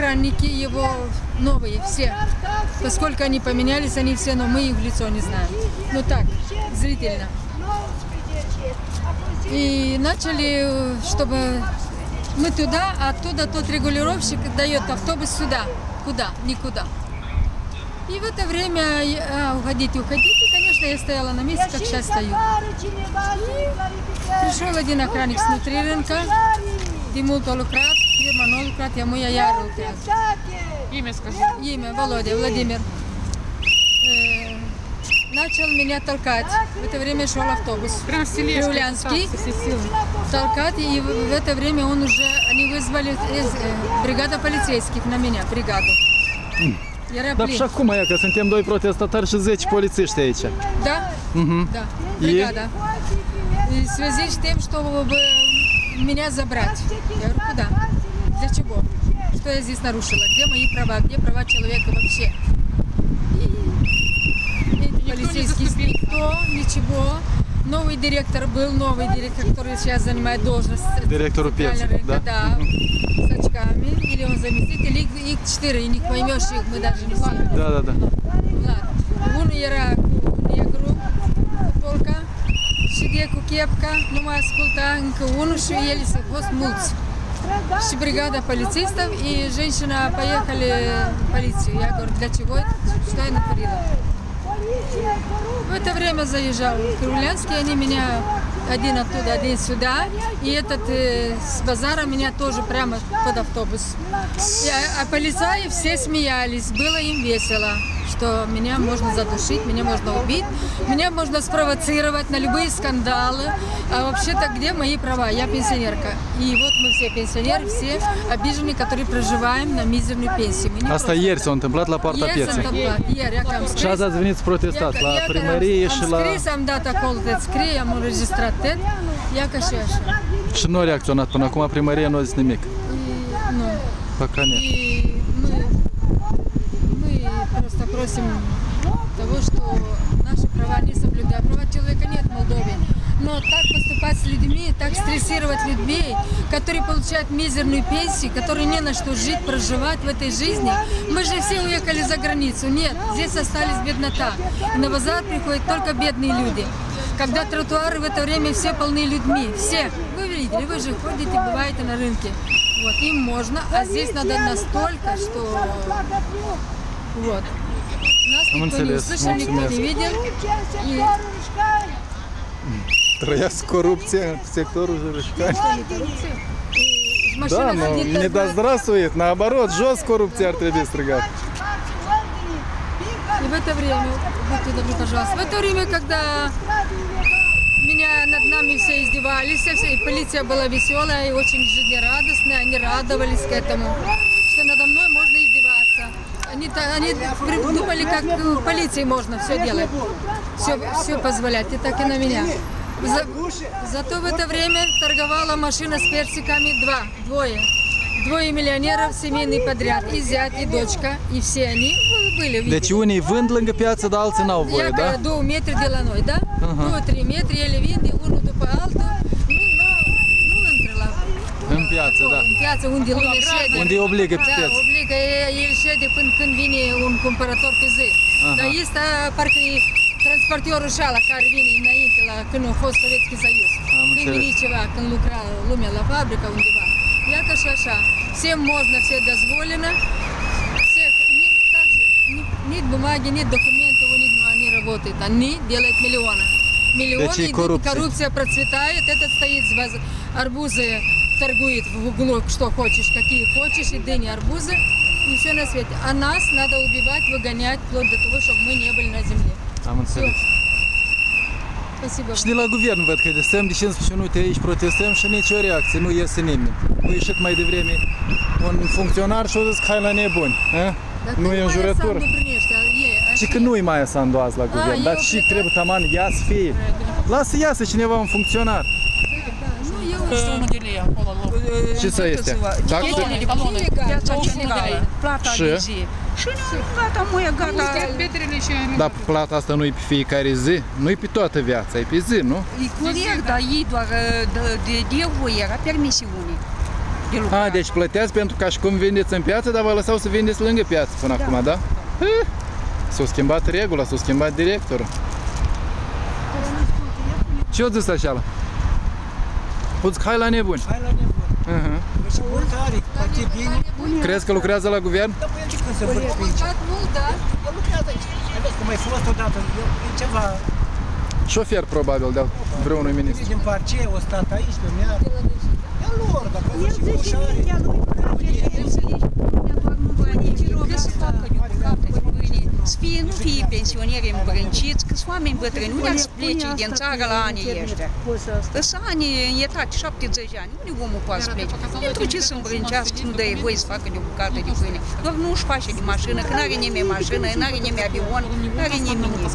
охранники его новые, все. Поскольку они поменялись, они все, но мы их в лицо не знаем. Ну так, зрительно. И начали, чтобы мы туда, а оттуда тот регулировщик дает автобус сюда. Куда? Никуда. И в это время а, уходите, уходите. Конечно, я стояла на месте, как сейчас стою. Пришел один охранник снутри рынка. Димул Толукрат, фирма Нолукрат, я моя Ярлка. Имя скажи. Имя Володя, Владимир. Э, начал меня толкать. В это время шел автобус. Прям в. Толкать, и в в это время он уже, они вызвали э, э, бригада полицейских на меня, бригаду. Я Dar раплин. și acum, e că suntem doi protestatari și 10 polițiști aici. Да? Да. И? Бригада. И в связи с тем, чтобы меня забрать. Я говорю, куда? Для чего? Что я здесь нарушила? Где мои права? Где права человека вообще? И эти полицейские заступил? никто, ничего. Новый директор был, новый директор, который сейчас занимает должность. Персиков, рынка, да? Да, с очками. Или он заместитель, их, их четыре, и не поймешь их, мы даже не все. Da, da, da. Ладно. Unul era cu negru, cu polca și de cu chepca, nu mai asculta încă unul și el s-a fost mulți. Brigada полицейстов и женщина поехали в полицию. Я говорю, для чего? Что я натворила? В это время заезжал Крулянский, они меня один оттуда, один сюда. И этот э, с базара меня тоже прямо под автобус. И, а, а полицаи все смеялись, было им весело, что меня можно задушить, меня можно убить, меня можно спровоцировать на любые скандалы. А вообще-то где мои права? Я пенсионерка. И вот мы все пенсионеры, все обиженные, которые проживаем на мизерную пенсию. Мы не Asta просто- ieri s-a întâmplat la Poarta Ieri s-a Pieței. întâmplat, ieri, ia că am Și scris. azi ați venit să protestați Ia că- la ia că primărie am, și am la... scris, am dat acolo de scrie, am înregistrat tot, ia că și așa. Și nu a reacționat până acum, primăria nu a zis nimic. И, ну, Пока нет. и мы, мы просто просим того, что наши права не соблюдают. Права человека нет в Молдове. Но так поступать с людьми, так стрессировать людей, которые получают мизерную пенсию, которые не на что жить, проживать в этой жизни. Мы же все уехали за границу. Нет, здесь остались беднота. И на базар приходят только бедные люди. Когда тротуары в это время все полны людьми. Все. Вы видели, вы же ходите, бываете на рынке. Вот, им можно, а здесь надо настолько, что... Вот. Никто не înțeles, услышал, никто mulțumesc. не видел. И Jărășcani. коррупция. И машина Da, nu, сидит не одна. доздравствует, наоборот, corupția ar trebui strigat. И в это время, будьте добры, пожалуйста, в это время, когда меня над нами все издевались, все, и полиция была веселая и очень жизнерадостная, они радовались к этому, что надо мной. Они, они придумали, как в полиции можно все делать, все, все позволять, и так и на меня. За- зато в это время торговала машина с персиками два, двое. Двое миллионеров семейный подряд, и зять, и дочка, и все они были. видели. Deci unii vând lângă piață, dar alții n-au voie, Я da? да? 2 metri de la noi, da? 2-3 metri, ele unul după altul. Nu, nu, nu intră la În piață, da. unde lumea șede. Unde îi obligă pe Da, piață. obligă, e- el șede până când vine un cumpărător pe zi. Aha. Dar este parcă e transportorul și ala care vine înainte, la, când a fost Sovietski Союз. Am Când înțeles. vine ceva, când lucra lumea la fabrică undeva. Iată și așa. Всем можно, все дозволено. Всех, ни, также, ни, ни бумаги, ни документы у них, но они работают. Они делают миллионы. Миллионы коррупция. коррупция процветает, этот стоит с арбузы, торгует в углу, что хочешь, какие хочешь, и дыни, арбузы, и все на свете. А нас надо убивать, выгонять, вплоть до того, чтобы мы не были на земле. Am înțeles. Спасибо. Și de la guvern văd că de stăm de 15 minute aici protestăm și nicio reacție, nu iese nimeni. A ieșit mai devreme un funcționar și a zis că hai la nebuni. A? Dar Nu când e mai înjurătură. Sam nu primește, e, Și așa că e. nu-i mai Sandu azi la guvern, eu dar și cred că- trebuie taman ea să fie. Lasă iasă cineva un funcționar. Stomăghelea. Ce este? Dacă e. Și nu, plata asta nu e pe fiecare zi? Nu e pe toată viața, e pe zi, nu? E corect, dar ei doar de nevoie, era permisiune. De A, deci plăteați pentru ca și cum vindeți în piață, dar vă lăsau să vindeți lângă piață până da. acum, da? S-a schimbat regula, s-a schimbat directorul. Ce-o zis așa? O zic, hai la nebuni. Hai la nebun. Uh-huh. Și portare, poate bine. Crezi că lucrează la guvern? Dar păi el de când se vârte pe aici? Avocat mult, da? El lucrează aici. Vedeți că mai fost odată, eu- e ceva Șofer probabil de vreunui ministru. din parcee, o stat aici, pe mea. El lor, dacă vă și cu ușare. Că să facă de bucată de pâine, să fie, nu fie pensionieri îmbrânciți, că sunt oameni bătrâni, unde să plece din țară la anii ăștia. Sunt ani în etate, 70 ani, unde omul poate să plece? Pentru ce să îmbrâncească, nu dă voie să facă de o bucată de pâine? Doar nu își face de mașină, că n-are nimeni mașină, n-are nimeni avion, n-are nimeni nimic.